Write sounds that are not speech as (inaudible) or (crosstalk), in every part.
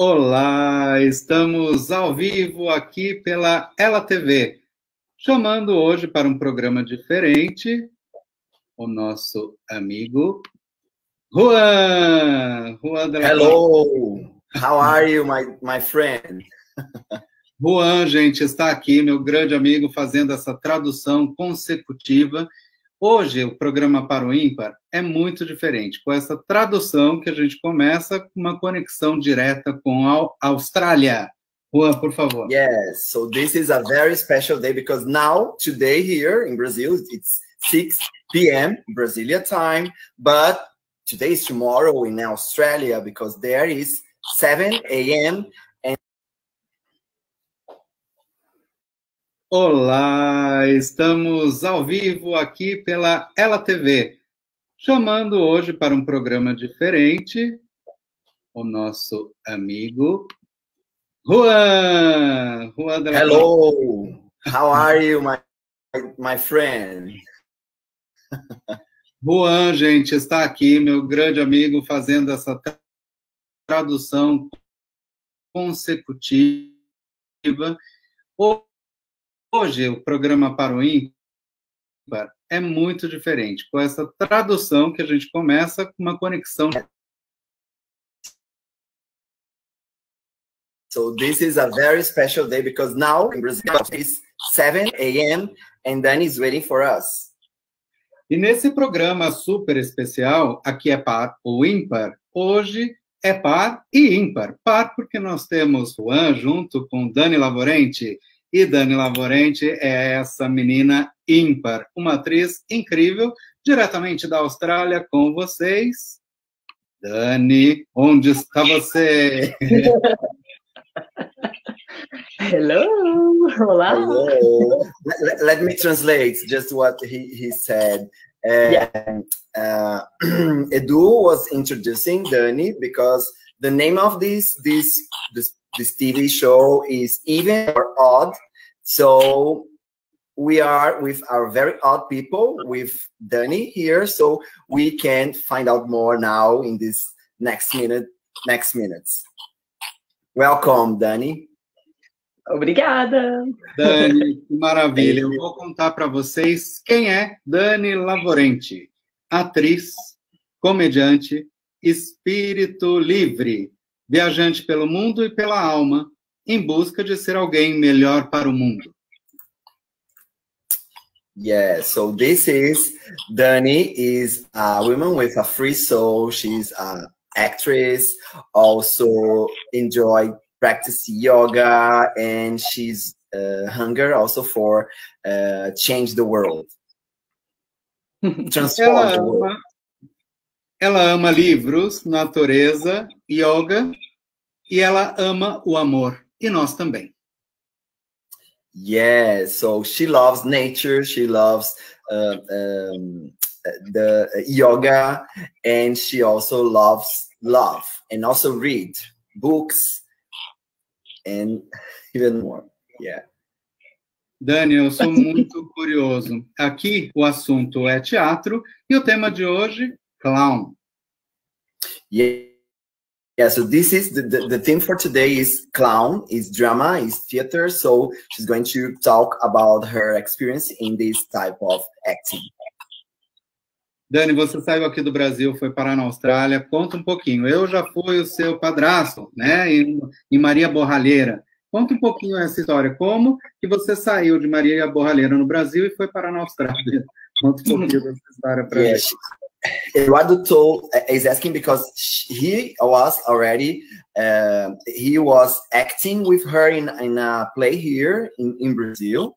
Olá, estamos ao vivo aqui pela Ela TV, chamando hoje para um programa diferente o nosso amigo Juan. Juan Hello, how are you, my, my friend? Juan, gente, está aqui, meu grande amigo, fazendo essa tradução consecutiva Hoje, o programa para o ímpar é muito diferente, com essa tradução que a gente começa com uma conexão direta com a Austrália. Juan, por favor. Yes, so this is a very special day because now, today here in Brazil, it's 6 p.m. Brasilia time, but today is tomorrow in Australia because there is 7 a.m. Olá, estamos ao vivo aqui pela Ela TV, chamando hoje para um programa diferente o nosso amigo Juan. Juan Hello, how are you, my, my friend? Juan, gente, está aqui, meu grande amigo, fazendo essa tradução consecutiva. Hoje, o programa para o ímpar é muito diferente, com essa tradução que a gente começa com uma conexão. So this is a very special day because now in Brazil it's 7 a.m. and then is waiting for us. E nesse programa super especial, aqui é par ou ímpar, hoje é par e ímpar. Par porque nós temos Juan junto com Dani Lavorente e Dani Lavorente é essa menina ímpar, uma atriz incrível, diretamente da Austrália com vocês. Dani, onde está você? (laughs) Hello, olá. Hello. Let, let, me translate just what he, he said. Uh, yeah. uh, (clears throat) Edu was introducing Dani because the name of this this this this TV show is even or odd. So we are with our very odd people with Danny here, so we can find out more now in this next minute, next minutes. Welcome, Dani. Obrigada. Dani, que maravilha. Eu vou contar para vocês quem é Dani Lavorente, atriz, comediante, espírito livre, viajante pelo mundo e pela alma, em busca de ser alguém melhor para o mundo. Yeah, so this is Dani is a woman with a free soul. She's an actress, also enjoy practice yoga, and she's uh, hunger also for uh, change the world, (laughs) transform ela the world. Ela ama livros, natureza, yoga, e ela ama o amor. e nós também. Yeah, so she loves nature, she loves uh, um, the yoga, and she also loves love and also read books and (laughs) even more. Yeah. Dani, eu sou muito curioso. Aqui o assunto é teatro e o tema de hoje, clown. Yeah. Yeah, so this is the, the, the theme for today is clown, is drama, is theater. So she's going to talk about her experience in this type of acting. Dani, você saiu aqui do Brasil, foi parar na Austrália. Conta um pouquinho. Eu já fui o seu padrasto, né, em, em Maria Borralheira. Conta um pouquinho essa história. Como que você saiu de Maria Borralheira no Brasil e foi parar na Austrália? Conta um pouquinho dessa história para yes. gente. Eduardo told is asking because he was already uh, he was acting with her in, in a play here in, in Brazil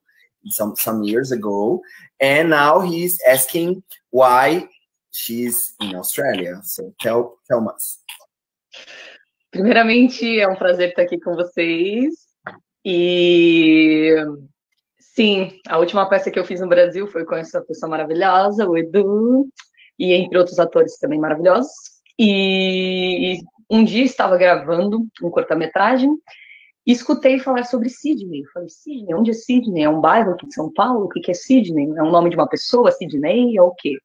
some some years ago, and now he's asking why she's in Australia. So tell tell us. Primeiramente, é um prazer estar aqui com vocês. E sim, a última peça que eu fiz no Brasil foi com essa pessoa maravilhosa, o Edu e entre outros atores também maravilhosos. E, e um dia estava gravando um cortometragem e escutei falar sobre Sydney. falei, Sydney, onde é Sydney? É um bairro aqui de São Paulo? O que é Sydney? É um nome de uma pessoa? Sydney? É o quê?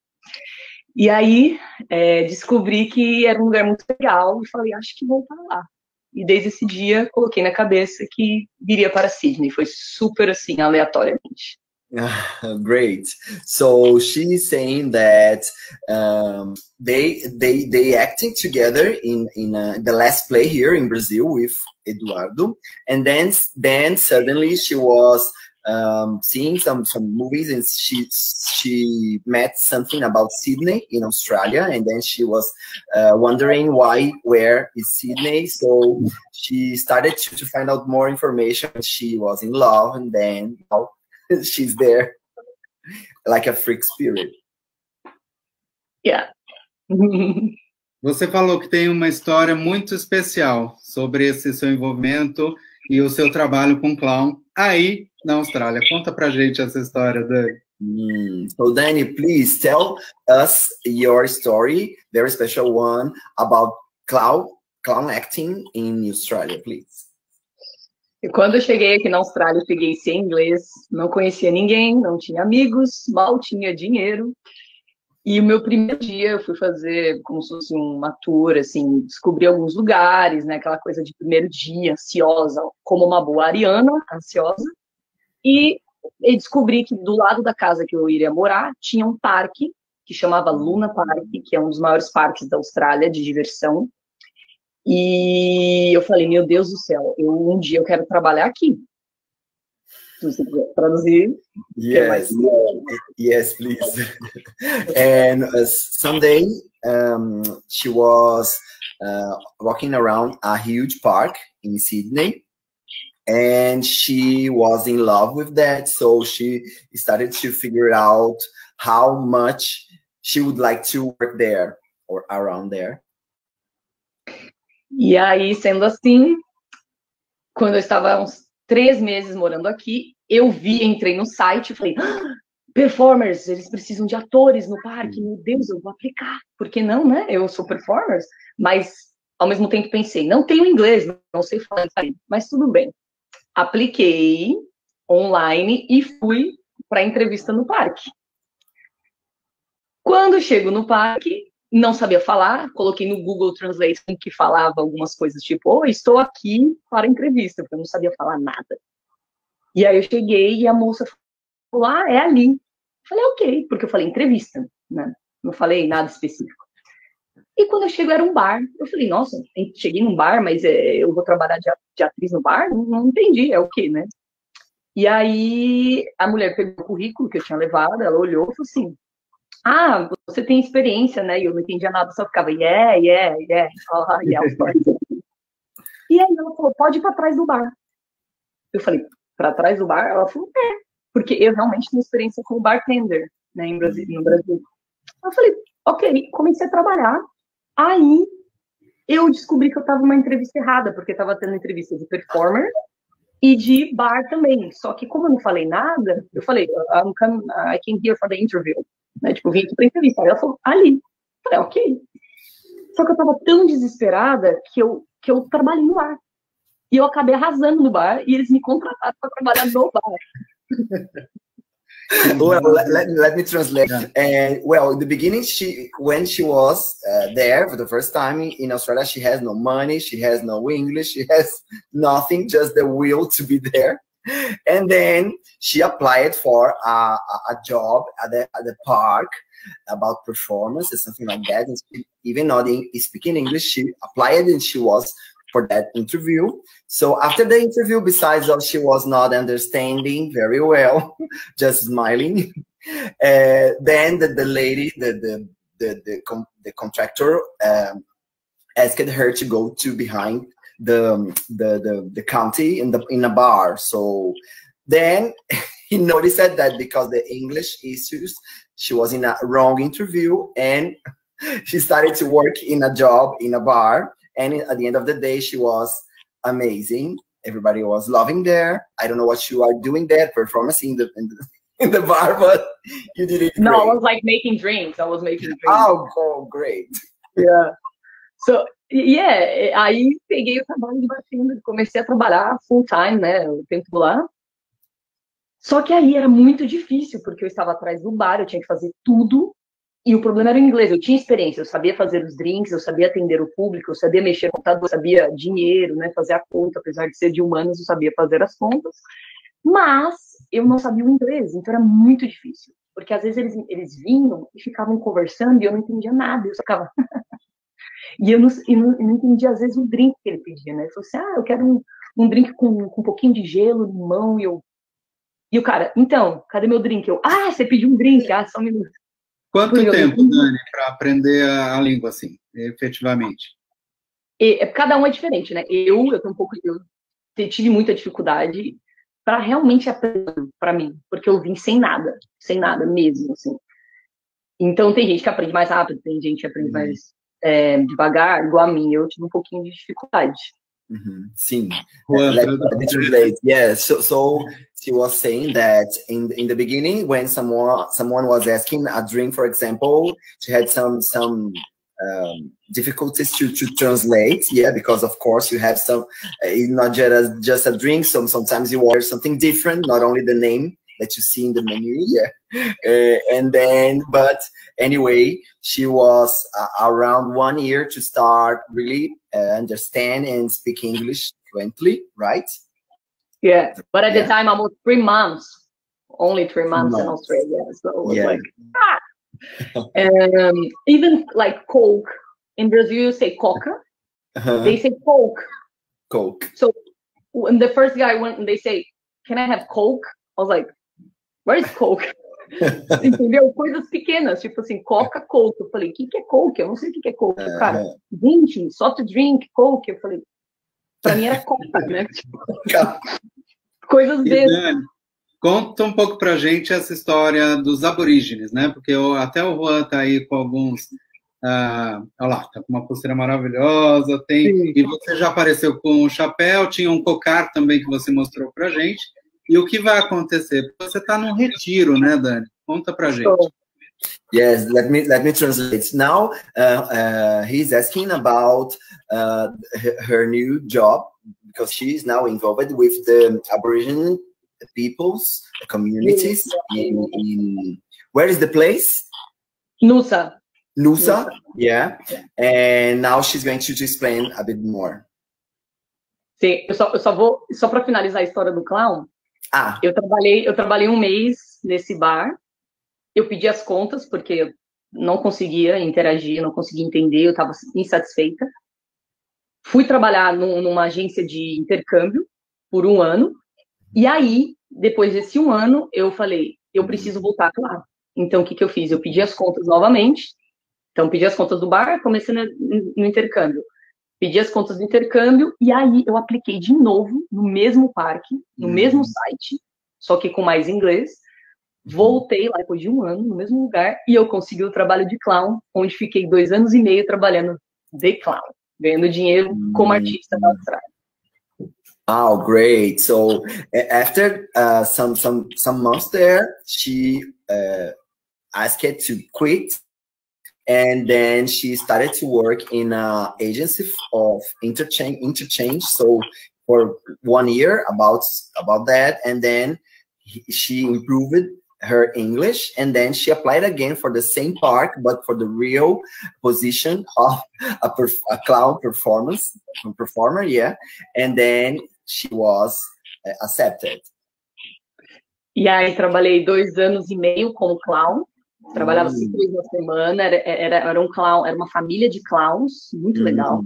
E aí é, descobri que era um lugar muito legal e falei, acho que vou para lá. e desde esse dia coloquei na cabeça que viria para Sydney. Foi super assim, aleatoriamente. (laughs) Great. So she's saying that um, they they they acting together in in uh, the last play here in Brazil with Eduardo, and then then suddenly she was um, seeing some some movies and she she met something about Sydney in Australia. And then she was uh, wondering why where is Sydney. So she started to, to, find out more information. She was in love and then you know, (laughs) she's there like a freak spirit yeah (laughs) Você falou que tem uma história muito especial sobre esse seu envolvimento e o seu trabalho com clown aí na Austrália. Conta pra gente essa história, Dani. Mm. So, Danny, please tell us your story, very special one, about clown, clown acting in Australia, please. E quando eu cheguei aqui na Austrália, eu cheguei sem inglês, não conhecia ninguém, não tinha amigos, mal tinha dinheiro. E o meu primeiro dia eu fui fazer como se fosse uma tour, assim, descobri alguns lugares, né? Aquela coisa de primeiro dia, ansiosa, como uma boa ariana, ansiosa. E, e descobri que do lado da casa que eu iria morar tinha um parque que chamava Luna Park, que é um dos maiores parques da Austrália de diversão. E eu falei, meu Deus do céu, eu um dia eu quero trabalhar aqui. Se traduzir. Yes, yes, please. (laughs) and uh, someday um, she was uh, walking around a huge park in Sydney, and she was in love with that. So she started to figure out how much she would like to work there or around there. E aí, sendo assim, quando eu estava uns três meses morando aqui, eu vi, entrei no site e falei, ah, performers, eles precisam de atores no parque, meu Deus, eu vou aplicar. Por que não, né? Eu sou performers, mas ao mesmo tempo pensei, não tenho inglês, não sei falar mas tudo bem. Apliquei online e fui para a entrevista no parque. Quando chego no parque, não sabia falar, coloquei no Google Translate que falava algumas coisas tipo, oh, estou aqui para entrevista, porque eu não sabia falar nada. E aí eu cheguei e a moça falou, ah, é ali. Eu falei, ok, porque eu falei entrevista, né? Não falei nada específico. E quando eu chego era um bar. Eu falei, nossa, cheguei num bar, mas é, eu vou trabalhar de, atriz no bar? Não, não entendi, é o quê, né? E aí a mulher pegou o currículo que eu tinha levado, ela olhou e falou assim, ah, você tem experiência, né? E eu não entendia nada, só ficava, yeah, yeah, yeah, oh, (laughs) yeah, e aí ela falou, pode ir para trás do bar. Eu falei, para trás do bar? Ela falou, é, porque eu realmente tenho experiência como bartender, né, em Brasil, no Brasil. Eu falei, ok, comecei a trabalhar. Aí eu descobri que eu estava numa entrevista errada, porque estava tendo entrevista de performer e de bar também. Só que como eu não falei nada, eu falei, I'm come, I came here for the interview. Né? Tipo, vim aqui para entrevista. Aí ela falou, ali. Eu falei, ok. Só que eu estava tão desesperada que eu, que eu trabalhei no bar. E eu acabei arrasando no bar e eles me contrataram para trabalhar no bar. (laughs) well, let, let, let, me translate. Yeah. And well, in the beginning, she when she was uh, there for the first time in Australia, she has no money, she has no English, she has (laughs) nothing, just the will to be there. And then she applied for a, a job at the, at the park about performance or something like that. And she, even not in, speaking English, she applied and she was for that interview. So after the interview, besides that she was not understanding very well, (laughs) just smiling, uh, then the, the lady, the the the the, the contractor um, asked her to go to behind the um, the the, the county in the in a bar. So then (laughs) he noticed that because the English issues, she was in a wrong interview and (laughs) she started to work in a job in a bar. And at the end of the day, she was amazing. Everybody was loving there. I don't know what you are doing there, performance in the, in the (laughs) in the bar, but you did it. No, great. I was like making drinks. I was making oh, drinks. Oh, oh great. Yeah. So yeah, aí peguei o trabalho de bartender, comecei a trabalhar full time, né, o tempo lá. Só que aí era muito difícil, porque eu estava atrás do bar, eu tinha que fazer tudo e o problema era o inglês. Eu tinha experiência, eu sabia fazer os drinks, eu sabia atender o público, eu sabia mexer no computador, eu sabia dinheiro, né, fazer a conta, apesar de ser de humanos, eu sabia fazer as contas. Mas eu não sabia o inglês, então era muito difícil. Porque às vezes eles, eles vinham e ficavam conversando e eu não entendia nada, eu ficava. (laughs) e eu não, eu não, eu não entendia, às vezes, o drink que ele pedia, né? Ele falou assim: ah, eu quero um, um drink com, com um pouquinho de gelo, limão, e eu. E o cara, então, cadê meu drink? Eu, ah, você pediu um drink, ah, só um minuto. Quanto eu, tempo, Dani, para aprender a, a, língua, assim, efetivamente? E, é, cada um é diferente, né? Eu, eu tenho um pouco, eu tive muita dificuldade para realmente aprender para mim, porque eu vim sem nada, sem nada mesmo, assim. Então tem gente que aprende mais rápido, tem gente que aprende uhum. mais é, devagar, igual a mim. Eu tive um pouquinho de dificuldade. Mm-hmm. Sim. Let, let me translate. Yeah. So, so she was saying that in in the beginning, when someone someone was asking a drink, for example, she had some some um, difficulties to, to translate. Yeah, because of course you have some uh, not just a, just a drink. So sometimes you order something different, not only the name that you see in the menu. Yeah, uh, and then but anyway, she was uh, around one year to start really uh, understand and speak English fluently, right? Yeah, but at yeah. the time, almost three months, only three months, months. in Australia. So it was yeah. like, ah. um, even like Coke in Brazil, you say Coca. Uh-huh. They say Coke. Coke. So when the first guy went and they say, "Can I have Coke?" I was like, "Where's Coke?" (laughs) Entendeu? Coisas pequenas, tipo assim, Coca, Coke. Eu falei, o que, que é Coke? Eu não sei o que, que é Coke. -huh. Cara, drink, soft drink, Coke. Eu falei, pra mim era Coca, (laughs) né? Coisas dessas. Conta um pouco pra gente essa história dos aborígenes, né? Porque eu, até o Juan tá aí com alguns. Ah, olha lá, tá com uma pulseira maravilhosa, tem. Sim. E você já apareceu com um chapéu, tinha um cocar também que você mostrou pra gente. E o que vai acontecer? Você está num retiro, né, Dani? Conta pra gente. Yes, let me let me translate. Now uh, uh, he's asking about uh, her new job because she is now involved with the Aboriginal peoples communities in, in where is the place? Nusa. Nusa, yeah. And now she's going to, to explain a bit more. Sim, eu só, eu só vou só para finalizar a história do clown. Ah. Eu trabalhei, eu trabalhei um mês nesse bar. Eu pedi as contas porque eu não conseguia interagir, não conseguia entender, eu estava insatisfeita. Fui trabalhar num, numa agência de intercâmbio por um ano. E aí, depois desse um ano, eu falei, eu preciso voltar lá. Então, o que, que eu fiz? Eu pedi as contas novamente. Então, pedi as contas do bar, comecei no, no intercâmbio pedi as contas do intercâmbio e aí eu apliquei de novo no mesmo parque, no uhum. mesmo site, só que com mais inglês. Voltei lá depois de um ano no mesmo lugar e eu consegui o trabalho de clown, onde fiquei dois anos e meio trabalhando de clown, ganhando dinheiro como uhum. artista na Austrália. Oh, great! So after uh, some some some months there, she uh, asked to quit and then she started to work in an agency of interchange interchange. So for one year about about that. And then she improved her english. And then she applied again for the same park but for the real position of a, perf- a clown performance performer yeah. And then she was uh, accepted. E aí trabalhei dois anos e meio como clown Trabalhava cinco vezes na semana, era, era, era, um clown, era uma família de clowns, muito legal.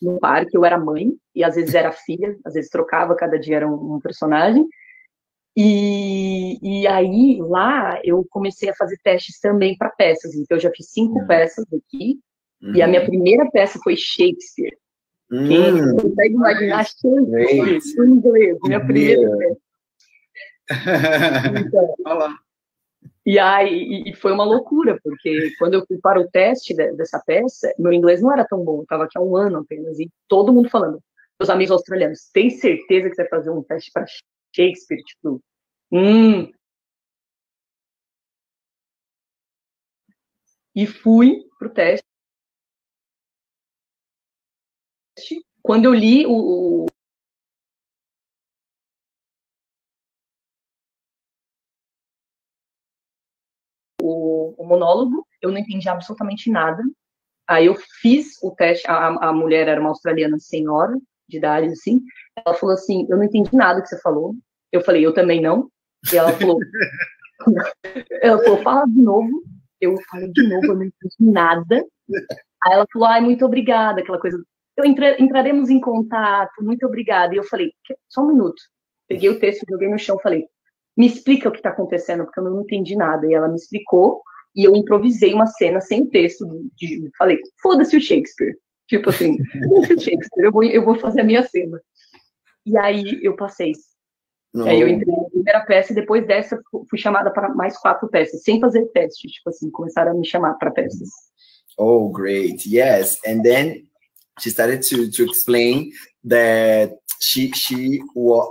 No parque, eu era mãe, e às vezes era filha, às vezes trocava, cada dia era um, um personagem. E, e aí, lá, eu comecei a fazer testes também para peças. Então, eu já fiz cinco uhum. peças aqui, uhum. e a minha primeira peça foi Shakespeare. Uhum. Quem consegue imaginar Shakespeare em inglês? Minha primeira peça. (laughs) Então, Olá. E aí e foi uma loucura, porque quando eu fui para o teste de, dessa peça, meu inglês não era tão bom, estava aqui há um ano apenas, e todo mundo falando, meus amigos australianos, tem certeza que você vai fazer um teste para Shakespeare? Tipo, hum. E fui para o teste. Quando eu li o, o, monólogo, eu não entendi absolutamente nada. Aí eu fiz o teste, a, a mulher era uma australiana senhora, de idade, assim, ela falou assim, eu não entendi nada que você falou. Eu falei, eu também não. E ela falou, (laughs) ela falou, fala de novo. Eu falei de novo, eu não entendi nada. Aí ela falou, ai, muito obrigada, aquela coisa. Eu entre, entraremos em contato, muito obrigada. E eu falei, só um minuto. Peguei o texto, joguei no chão, falei, me explica o que está acontecendo, porque eu não entendi nada. E ela me explicou, e eu improvisei uma cena sem texto. De, falei, foda-se o Shakespeare. Tipo assim, (laughs) foda-se o Shakespeare, eu vou, eu vou fazer a minha cena. E aí eu passei. Não. Aí eu entrei na primeira peça e depois dessa fui chamada para mais quatro peças, sem fazer teste. Tipo assim, começaram a me chamar para peças. Oh, great. Yes. And then she started to, to explain that she she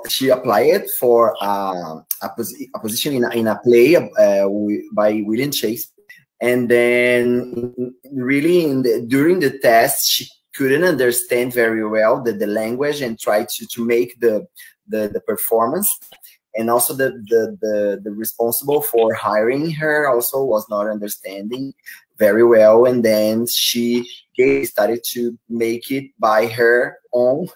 she applied for a, posi a position in a, in a play uh, by William Shakespeare, and then really the, during the test she couldn't understand very well the, the language and tried to, to make the, the, the performance. And also the, the, the, the, responsible for hiring her also was not understanding very well and then she started to make it by her own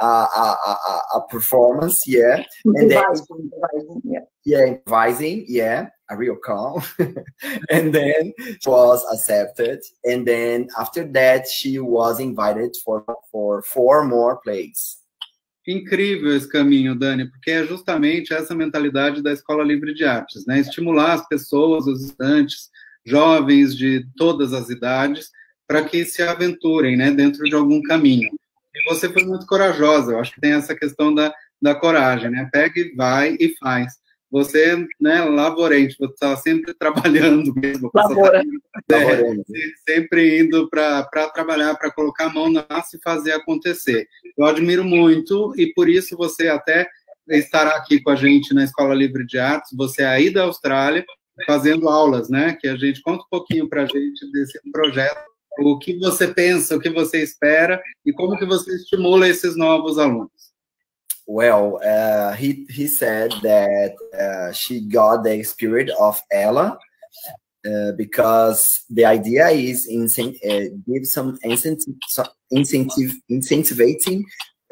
uh, a, a, a, performance yeah and then yeah. yeah improvising yeah a real calm (laughs) and then was accepted and then after that she was invited for for four more plays Incrível esse caminho, Dani, porque é justamente essa mentalidade da Escola Livre de Artes, né? Estimular as pessoas, os estudantes, jovens de todas as idades, para que se aventurem, né, dentro de algum caminho. E você foi muito corajosa, eu acho que tem essa questão da, da coragem, né? Pega e vai e faz. Você, né, lavorente, você está sempre (laughs) trabalhando mesmo. Labora. Tá, (laughs) é, sempre indo para trabalhar, para colocar a mão na massa e fazer acontecer. Eu admiro muito e por isso você até estará aqui com a gente na Escola Livre de Artes, você é aí da Austrália, fazendo aulas, né? Que a gente conta um pouquinho para a gente desse projeto, o que você pensa, o que você espera e como que você estimula esses novos alunos. Well, uh, he he said that uh, she got the spirit of Ella uh, because the idea is incent- uh, give some incentive, incentivating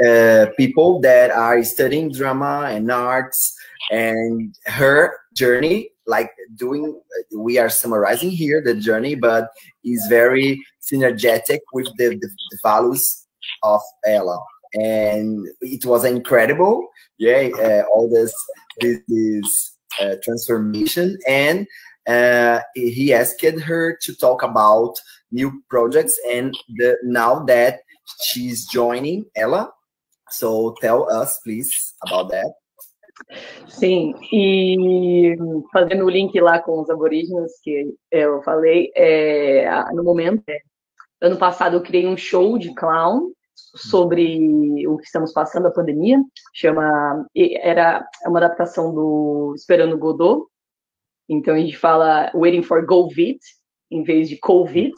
uh, people that are studying drama and arts and her journey like doing we are summarizing here the journey but is very synergetic with the, the, the values of ella and it was incredible yeah uh, all this this, this uh, transformation. And uh, he asked her to talk about new projects and the now that she's joining ella so tell us please about that Sim, e fazendo o link lá com os aborígenes que eu falei, é, no momento, é, ano passado eu criei um show de clown sobre o que estamos passando, a pandemia, chama, era uma adaptação do Esperando Godot, então a gente fala Waiting for Covid, em vez de Covid,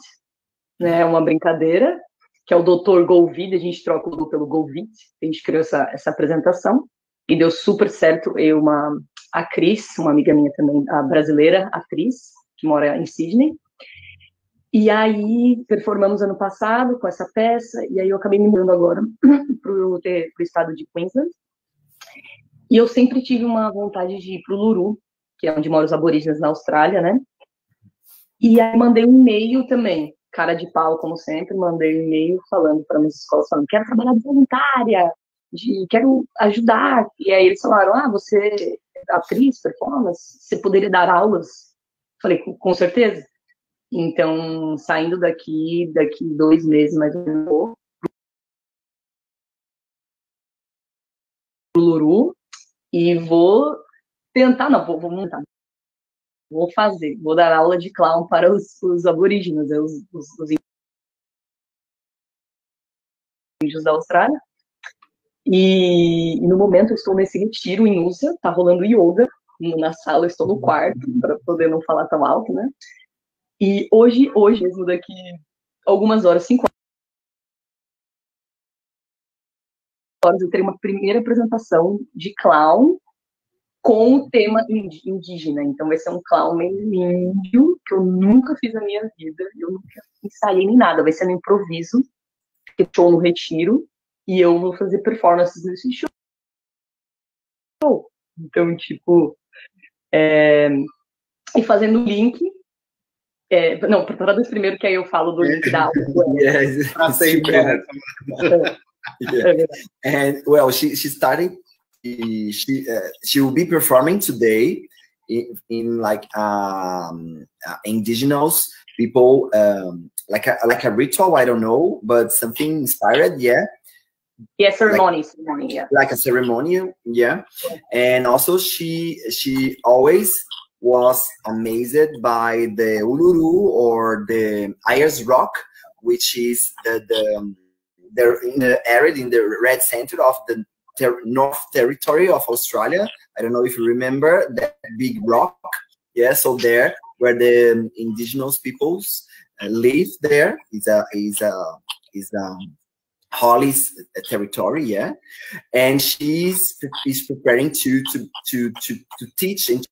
né, é uma brincadeira, que é o Doutor Golvid, a gente troca o pelo Golvid, a gente criou essa, essa apresentação, e deu super certo. Eu, uma, a Cris, uma amiga minha também, a brasileira, atriz, que mora em Sydney, e aí, performamos ano passado com essa peça, e aí eu acabei me mudando agora (clears throat) para o estado de Queensland. E eu sempre tive uma vontade de ir para o Luru, que é onde moram os aborígenes na Austrália, né? E aí mandei um e-mail também, cara de pau, como sempre, mandei um e-mail falando para minhas escolas, falando, quero trabalhar de voluntária, de quero ajudar. E aí eles falaram, ah, você é atriz, performance, você poderia dar aulas? Falei, com certeza. Então, saindo daqui, daqui dois meses mais ou menos, Luru e vou tentar, não, vou, vou montar, vou fazer, vou dar aula de clown para os, os aborígenes, os, os, os índios da Austrália. E, e, no momento eu estou nesse retiro em USA, tá rolando yoga na sala, eu estou no quarto, para poder não falar tão alto, né? E hoje, hoje mesmo, daqui algumas horas, cinco horas, eu terei uma primeira apresentação de clown com o tema indígena. Então vai ser um clown meio índio, que eu nunca fiz na minha vida, eu nunca ensaiei nem nada, vai ser no improviso, que show no retiro, e eu vou fazer performances nesse show. Então, tipo, é... e fazendo link é, não, traduz primeiro que aí eu falo do link da (laughs) aula. yes, yeah. (laughs) And well, she she started. She uh, she will be performing today in, in like um, uh, indigenous people um, like a like a ritual. I don't know, but something inspired. Yeah. Yeah, ceremony, like, ceremony, yeah. Like a ceremony, yeah. And also she she always was amazed by the Uluru or the Ayers Rock, which is the, the um, they're in the area in the red center of the ter North Territory of Australia. I don't know if you remember that big rock. Yeah, so there where the um, indigenous peoples uh, live there is a is a is a um, Holly's territory, yeah, and she's is preparing to to to to to teach and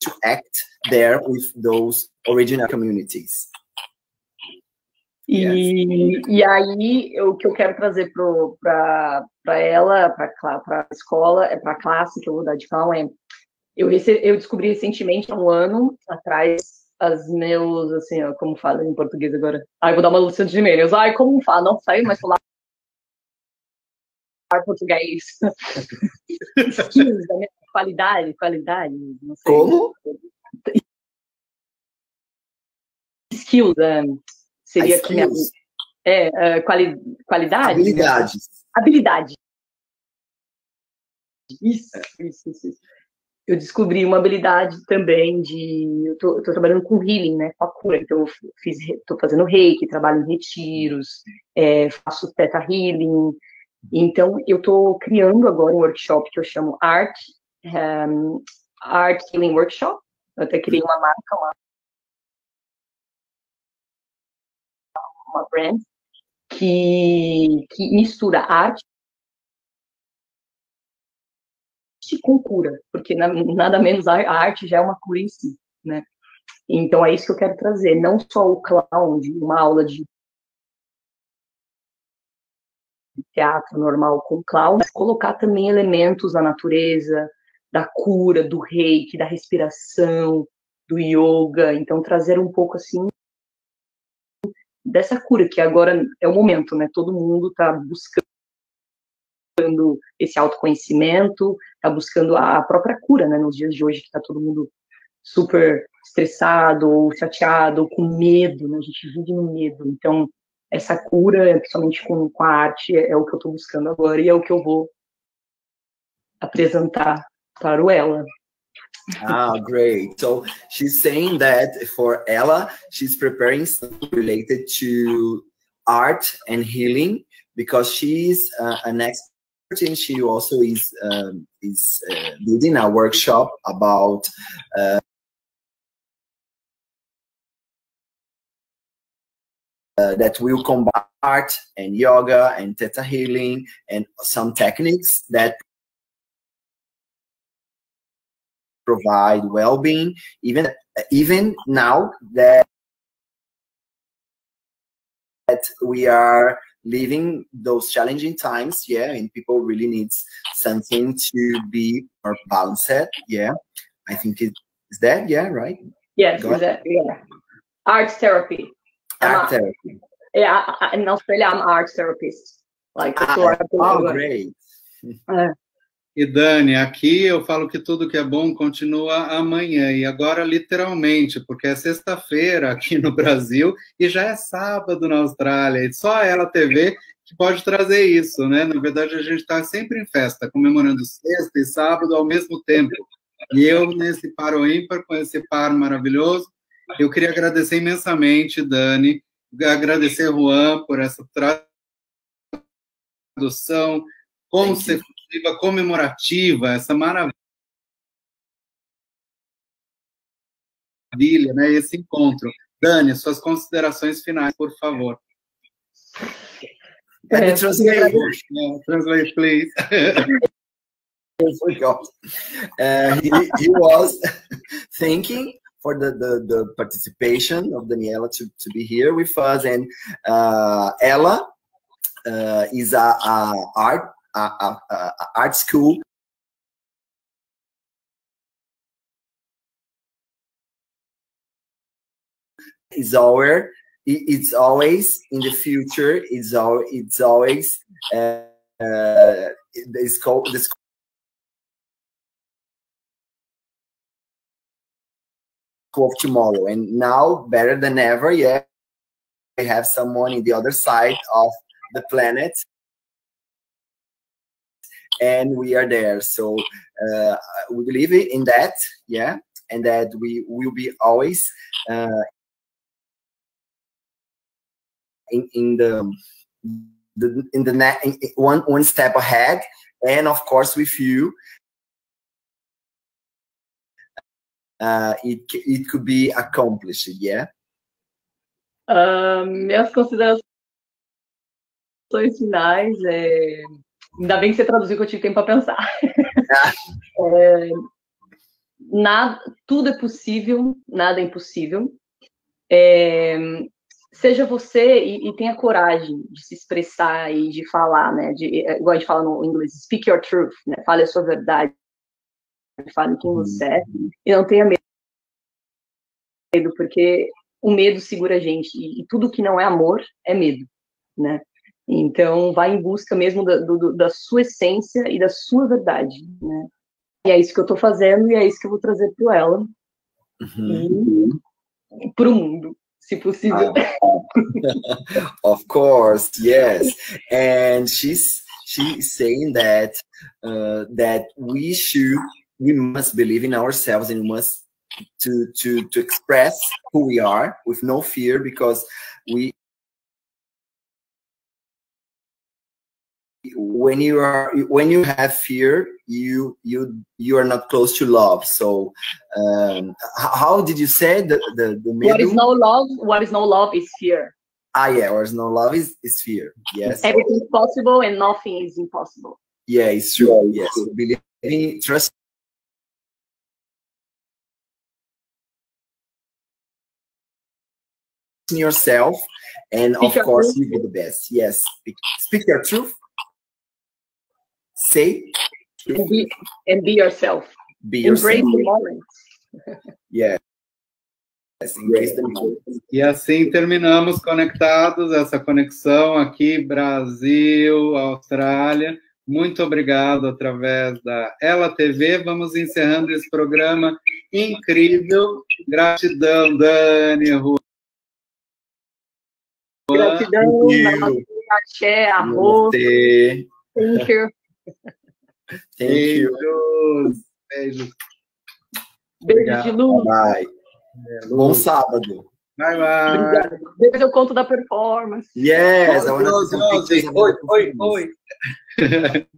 to act there with those original communities. E, e aí, o que eu quero trazer para ela, para a escola, é para a classe que eu vou dar de clown, é eu, eu descobri recentemente, há um ano atrás, as meus, assim, ó, como fala em português agora? Ai, vou dar uma Luciana de Mendes. Ai, como fala? Não saiu, mas falar (laughs) português. Skills, da minha qualidade, qualidade, não sei. Como? Skills, um, seria ah, skills. é, uh, quali, qualidade. Habilidades. Habilidade. Isso, isso, isso, isso. Eu descobri uma habilidade também de. Eu tô, eu tô, trabalhando com healing, né? Com a cura. Então, eu fiz, tô fazendo reiki, trabalho em retiros, é, faço teta healing. Então, eu tô criando agora um workshop que eu chamo Art um, Art Healing Workshop. Eu até criei uma marca lá. Uma brand que, que mistura arte com cura, porque nada menos a arte já é uma cura em si, né? Então é isso que eu quero trazer, não só o clown de uma aula de teatro normal com clown, mas colocar também elementos da natureza, da cura, do reiki, da respiração, do yoga. Então, trazer um pouco assim dessa cura, que agora é o momento, né? Todo mundo está buscando esse autoconhecimento, está buscando a própria cura, né? Nos dias de hoje, que está todo mundo super estressado, ou chateado, ou com medo, né? A gente vive no medo. Então, essa cura, principalmente com, com a arte, é, é o que eu estou buscando agora e é o que eu vou apresentar para Ella. ah, great. So she's saying that for Ella, she's preparing something related to art and healing because she's uh, an expert she also is um, is uh, building a workshop about uh, uh, that will combine art and yoga and theta healing and some techniques that provide well-being even even now that that we are living those challenging times yeah and people really needs something to be more balanced yeah. I think it is that yeah right? Yes that, yeah. Art therapy. Art I'm therapy. A, yeah in australia i'm art therapist like ah, oh great. Uh, E Dani, aqui eu falo que tudo que é bom continua amanhã, e agora literalmente, porque é sexta-feira aqui no Brasil e já é sábado na Austrália, e só ela TV que pode trazer isso, né? Na verdade, a gente está sempre em festa, comemorando sexta e sábado ao mesmo tempo. E eu, nesse par ímpar, com esse par maravilhoso, eu queria agradecer imensamente, Dani, agradecer Juan por essa tradução, consecutiva comemorativa, essa maravilha, né, esse encontro. Dani, suas considerações finais, por favor. Me translate. Yeah, translate, please. (laughs) Uh, he, he was thinking for the, the, the participation of Daniela to, to be here with us. And uh, Ella uh, is a, a art art school. Is our it's always in the future it's all it's always uh, uh the school the of tomorrow. And now better than ever yeah we have someone in the other side of the planet and we are there. So uh, we believe in that yeah and that we will be always uh, in, in the, the in the net one one step ahead. And of course with you uh, it it could be accomplished yeah. Uh, minhas considerações finais é... ainda bem que você traduziu que eu tive tempo para pensar (laughs) é... nada tudo é possível nada é impossível é, seja você e, e, tenha coragem de se expressar e de falar, né? De, é, igual a gente fala no inglês, speak your truth, né? Fale a sua verdade, fale quem você é e não tenha medo, porque o medo segura a gente e, e tudo que não é amor é medo, né? Então, vai em busca mesmo da, do, da sua essência e da sua verdade, né? E é isso que eu estou fazendo e é isso que eu vou trazer para ela uhum. e para o mundo. se possível. (laughs) of course, yes. And she's she's saying that uh, that we should we must believe in ourselves and we must to to to express who we are with no fear because we when you are when you have fear you you you are not close to love. So um how did you say the the, the what is no love what is no love is fear. Ah yeah what is no love is, is fear. Yes. Everything is possible and nothing is impossible. Yeah it's true. Yes. Believe in trust in yourself and speak of course truth. you be the best. Yes. Speak, speak your truth say and be, and be yourself. Be yourself. Embrace the moment. yeah. Embrace the moment. E assim terminamos conectados, essa conexão aqui, Brasil, Austrália. Muito obrigado através da Ela TV. Vamos encerrando esse programa incrível. Gratidão, Dani, Juan. Gratidão, Axé, arroz. Thank you. (laughs) Thank you. Beijos. Beijo de luz. Bye. É, Bom sábado. Bye, bye. Obrigada. Depois eu conto da performance. Yes. Oi, oi, oi, oi. (laughs)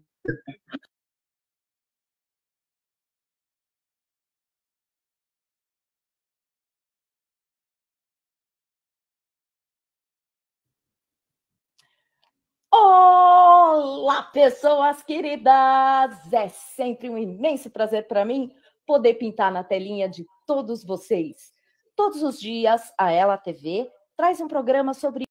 Olá, pessoas queridas! É sempre um imenso prazer para mim poder pintar na telinha de todos vocês. Todos os dias, a Ela TV traz um programa sobre